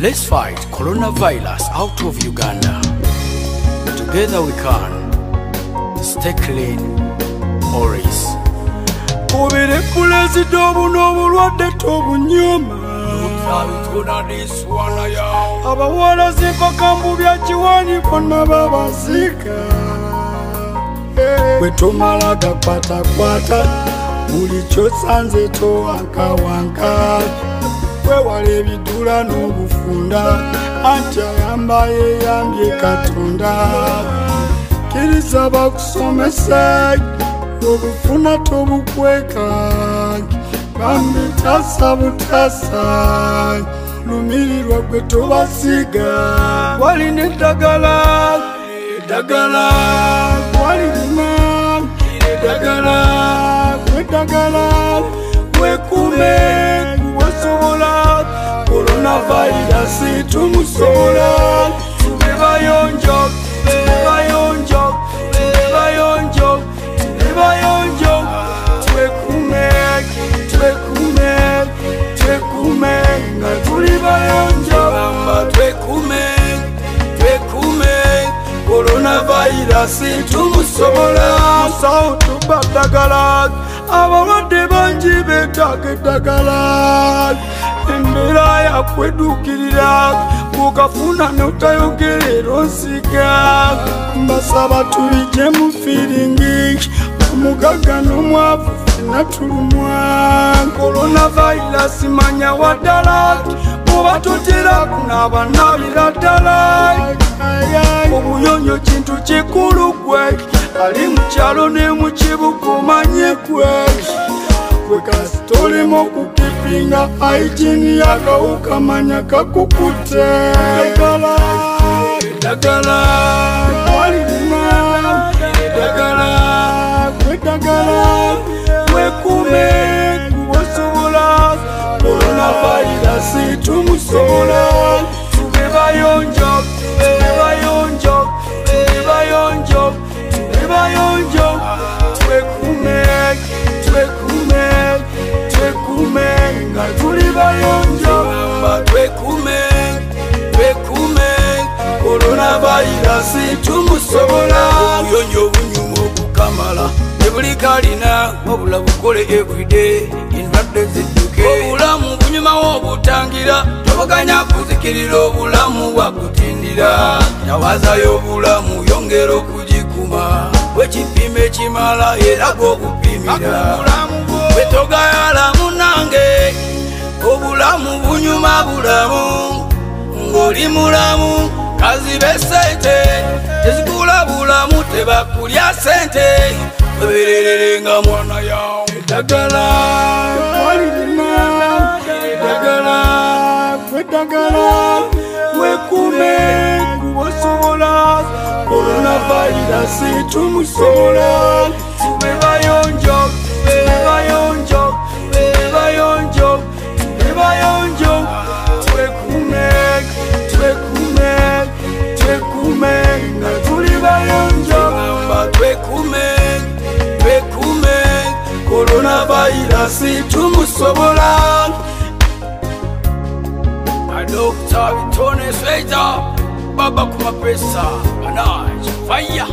Let's fight coronavirus out of Uganda. Together we can. Stay clean, always. kubire pulezida obuno obulwadde tobunyuma abawalazi mpaka mbu bya kiwani bonna babaziika bwe tomala gakwatakwata buli kyosanze towankawanka wewala ebidula n'obufunda. Anti ayamba yeyambye katonda. Kkiriza bakusomese obufuna tobukweka. Bambi tasa butasa lumirirwa gwe tobasiga. Walina eddagala. Eddagala walirina eddagala. gweddagala koronavirasi tumusobola tube bayonjo tube bayonjo tube bayonjo tube bayonjo twekume twekume twekume nga tuli bayonjo twekume twekume koronavirasi tumusobola musawo tuba ddagala abalwadde bangi betaaga eddagala embeera yakweduukirira bwokafuna notayogerera onsiga mbasaba tulijje mu firingi omugaga n'omwavu fena tulumwa. Koronavirasi manya waddala oba totera kunaaba nabira ddala obuyonyo kintu kikulu gwe ali mu kyalo ne mu kibuga omanye gwe kwekasi tolimo kukipinga yaka ukamanya kakukute dagala dagala kwalilima dagala kwedagala dagala. Twekume twekume koronavirasi tumusobola. Obuyonjo obunyuma okukamala nebuli kalina wabula bukole everyday endwadde zidduke obulamu bunyumawo obutangira tobaganya kuzikirira obulamu bwakutindira. Yawazayo obulamu yongera okugikuma bwekipimo ekimala era gwokupimira oli mulamu kazi besente tezigula bulamu tebakulya sente weberererenga mwana yawo eddagala. Eddagala eddagala. Wekume kubasobola koronavayirasi tumusobola tube bayonjoga corona virus tumusobola. Adokta bitone sweza baba kumapesa anaje faya